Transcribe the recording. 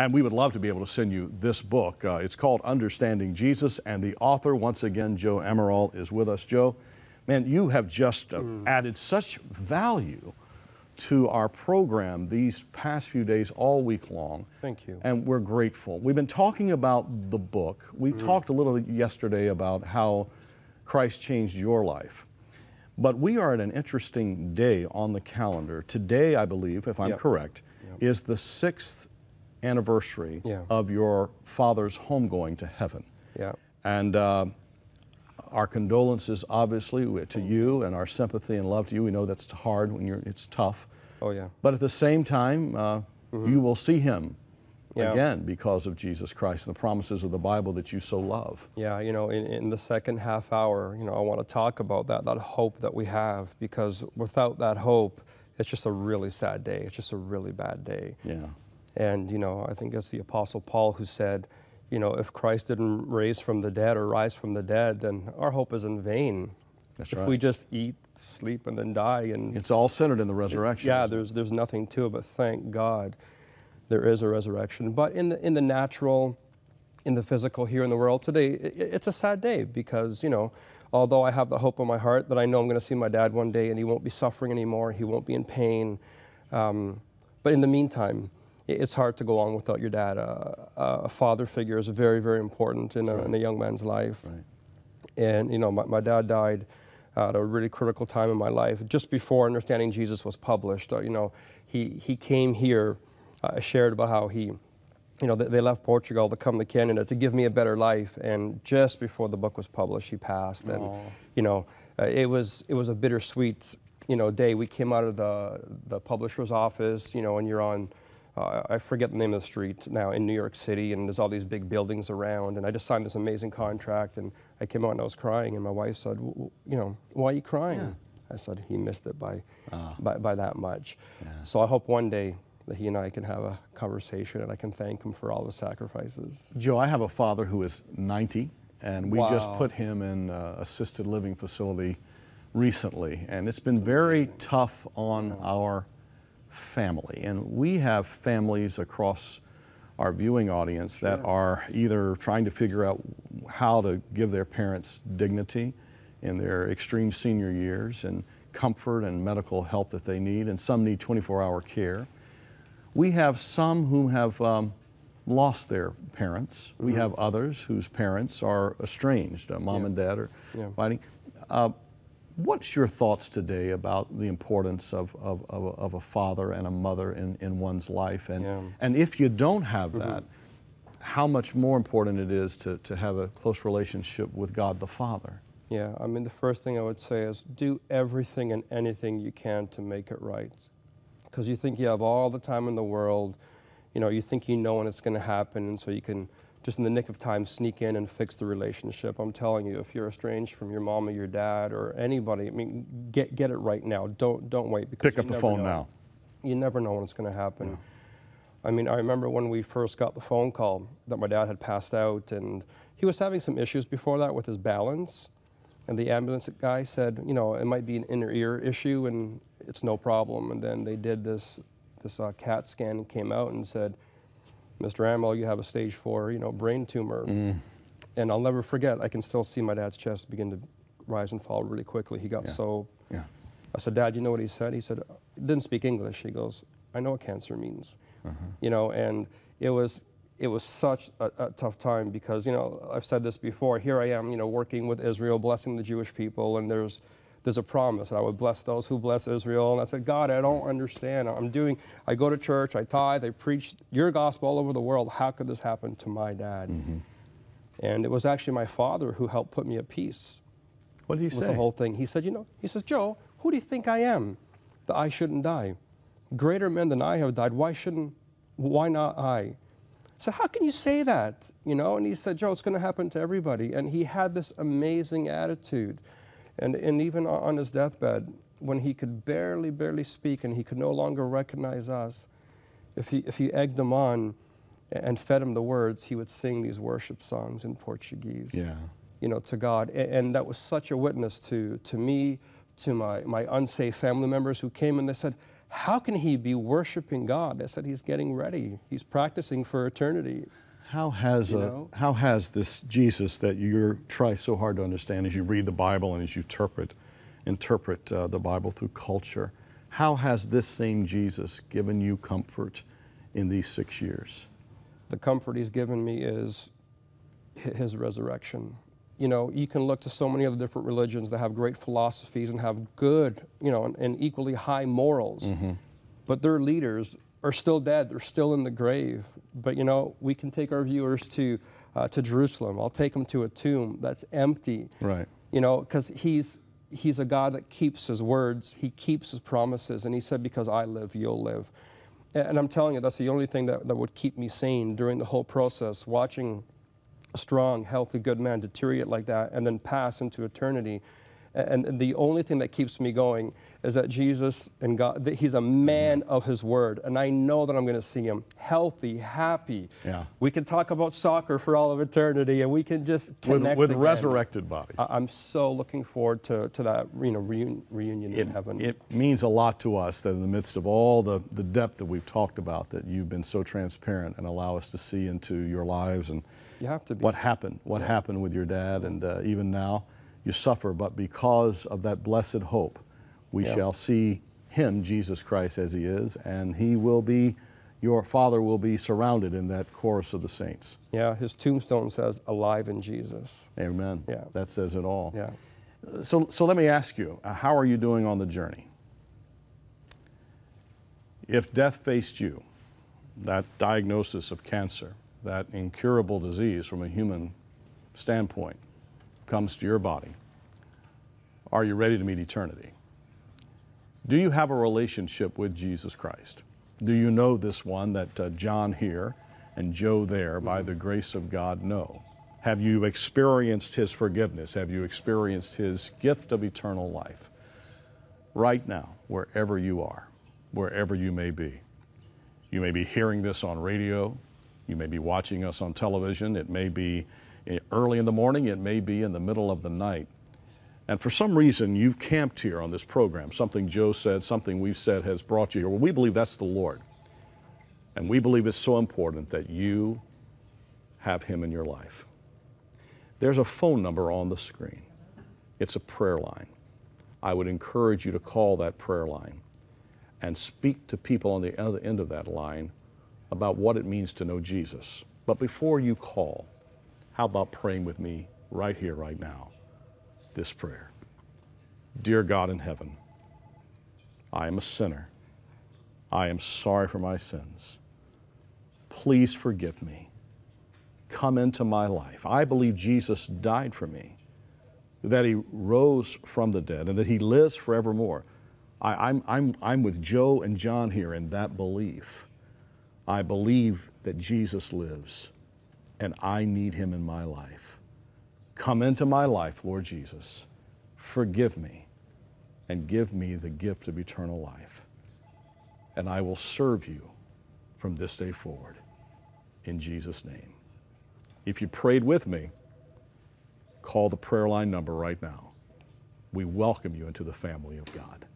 And we would love to be able to send you this book. Uh, it's called Understanding Jesus, and the author, once again, Joe Amaral, is with us. Joe, man, you have just uh, mm. added such value to our program these past few days, all week long. Thank you. And we're grateful. We've been talking about the book. We mm. talked a little yesterday about how Christ changed your life. But we are at an interesting day on the calendar. Today, I believe, if I'm yep. correct, yep. is the sixth anniversary yeah. of your father's homegoing to heaven. Yeah. And uh, our condolences, obviously, to you and our sympathy and love to you. We know that's hard when you're, it's tough. Oh, yeah. But at the same time, uh, mm-hmm. you will see him yeah. again because of Jesus Christ and the promises of the Bible that you so love. Yeah, you know, in, in the second half hour, you know, I want to talk about that, that hope that we have because without that hope, it's just a really sad day. It's just a really bad day. Yeah. And, you know, I think it's the Apostle Paul who said, you know, if Christ didn't raise from the dead or rise from the dead, then our hope is in vain. That's right. if right. we just eat, sleep, and then die, and it's all centered in the resurrection. Yeah, there's there's nothing to it, but thank God, there is a resurrection. But in the in the natural, in the physical here in the world today, it, it's a sad day because you know, although I have the hope in my heart that I know I'm going to see my dad one day and he won't be suffering anymore, he won't be in pain. Um, but in the meantime, it's hard to go on without your dad. Uh, a father figure is very, very important in a, right. in a young man's life. Right. And, you know, my, my dad died at a really critical time in my life. Just before Understanding Jesus was published, uh, you know, he, he came here, uh, shared about how he, you know, they, they, left Portugal to come to Canada to give me a better life. And just before the book was published, he passed. And, Aww. you know, uh, it, was, it was a bittersweet, you know, day. We came out of the, the publisher's office, you know, and you're on uh, I forget the name of the street now in New York City, and there's all these big buildings around. And I just signed this amazing contract, and I came out and I was crying, and my wife said, "You know, why are you crying?" Yeah. I said, "He missed it by, uh, by, by that much." Yeah. So I hope one day that he and I can have a conversation, and I can thank him for all the sacrifices. Joe, I have a father who is 90, and we wow. just put him in uh, assisted living facility recently, and it's been very tough on our family. And we have families across our viewing audience sure. that are either trying to figure out how to give their parents dignity in their extreme senior years and comfort and medical help that they need, and some need 24 hour care. We have some who have um, lost their parents. Mm-hmm. We have others whose parents are estranged, uh, mom yeah. and dad are yeah. fighting. Uh, What's your thoughts today about the importance of, of, of, of a father and a mother in, in one's life? And, yeah. and if you don't have mm-hmm. that, mm-hmm. how much more important it is to, to have a close relationship with God the Father? Yeah, I mean, the first thing I would say is do everything and anything you can to make it right. Because you think you have all the time in the world, you know, you think you know when it's going to happen, and so you can just in the nick of time sneak in and fix the relationship. I'm telling you, if you're estranged from your mom or your dad or anybody, I mean, get get it right now. Don't don't wait because pick up the phone know. now. You never know when it's going to happen. Yeah. I mean, I remember when we first got the phone call that my dad had passed out, and he was having some issues before that with his balance. And the ambulance guy said, you know, it might be an inner ear issue, and it's no problem. And then they did this this uh, CAT scan and came out and said Mr. Amaral, you have a stage four, you know, brain tumor. Mm. And I'll never forget, I can still see my dad's chest begin to rise and fall really quickly. He got yeah. so, yeah. I said, Dad, you know what he said? He said, didn't speak English. He goes, I know what cancer means. Uh-huh. You know, and it was, it was such a, a, tough time because, you know, I've said this before, here I am, you know, working with Israel, blessing the Jewish people, and there's, there's a promise. That I would bless those who bless Israel. And I said, God, I don't understand. I'm doing, I go to church, I tithe, I preach your gospel all over the world. How could this happen to my dad? Mm-hmm. And it was actually my father who helped put me at peace. What did he with say? the whole thing. He said, you know, he says, Joe, who do you think I am that I shouldn't die? Greater men than I have died. Why shouldn't, why not I? I said, how can you say that? You know, and he said, Joe, it's going to happen to everybody. And he had this amazing attitude. And, and even on his deathbed, when he could barely, barely speak and he could no longer recognize us, if you, if you egged him on and fed him the words, he would sing these worship songs in Portuguese, yeah. you know, to God. And, and that was such a witness to, to me, to my, my unsafe family members who came and they said, how can he be worshiping God? I said, he's getting ready. He's practicing for eternity. How has, uh, how has this Jesus that you try so hard to understand as you read the Bible and as you interpret, interpret uh, the Bible through culture, how has this same Jesus given you comfort in these six years? The comfort he's given me is his resurrection. You know, you can look to so many other different religions that have great philosophies and have good, you know, and, and equally high morals, mm-hmm. but their leaders are still dead. They're still in the grave. But you know, we can take our viewers to uh, to Jerusalem. I'll take them to a tomb that's empty. Right. You know, because he's he's a God that keeps his words. He keeps his promises, and he said, "Because I live, you'll live." And I'm telling you, that's the only thing that, that would keep me sane during the whole process. Watching a strong, healthy, good man deteriorate like that and then pass into eternity and the only thing that keeps me going is that Jesus and God, that He's a man of His word. And I know that I'm going to see Him healthy, happy. Yeah. We can talk about soccer for all of eternity and we can just connect. With, with resurrected bodies. I, am so looking forward to, to that you know, reun, reunion it, in heaven. It means a lot to us that in the midst of all the, the depth that we've talked about, that you've been so transparent and allow us to see into your lives and you have to be. what happened, what yeah. happened with your dad, and uh, even now you suffer, but because of that blessed hope, we yeah. shall see him, Jesus Christ, as he is, and he will be, your father will be surrounded in that chorus of the saints. Yeah, his tombstone says, alive in Jesus. Amen. Yeah. That says it all. Yeah. So, so let me ask you, uh, how are you doing on the journey? If death faced you, that diagnosis of cancer, that incurable disease from a human standpoint, comes to your body, are you ready to meet eternity? Do you have a relationship with Jesus Christ? Do you know this one that uh, John here and Joe there, by the grace of God, know? Have you experienced His forgiveness? Have you experienced His gift of eternal life? Right now, wherever you are, wherever you may be. You may be hearing this on radio, you may be watching us on television, it may be early in the morning, it may be in the middle of the night. And for some reason, you've camped here on this program. Something Joe said, something we've said has brought you here. Well, we believe that's the Lord. And we believe it's so important that you have Him in your life. There's a phone number on the screen, it's a prayer line. I would encourage you to call that prayer line and speak to people on the other end of that line about what it means to know Jesus. But before you call, how about praying with me right here, right now? This prayer Dear God in heaven, I am a sinner. I am sorry for my sins. Please forgive me. Come into my life. I believe Jesus died for me, that he rose from the dead, and that he lives forevermore. I, am I'm, I'm with Joe and John here in that belief. I believe that Jesus lives and I need Him in my life. Come into my life, Lord Jesus. Forgive me and give me the gift of eternal life. And I will serve you from this day forward. In Jesus' name. If you prayed with me, call the prayer line number right now. We welcome you into the family of God.